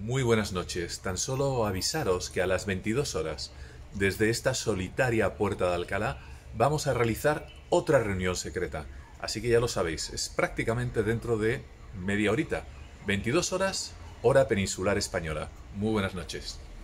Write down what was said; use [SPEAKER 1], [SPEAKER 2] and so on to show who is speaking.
[SPEAKER 1] Muy buenas noches. Tan solo avisaros que a las 22 horas, desde esta solitaria puerta de Alcalá, vamos a realizar otra reunión secreta. Así que ya lo sabéis, es prácticamente dentro de media horita. 22 horas, hora peninsular española. Muy buenas noches.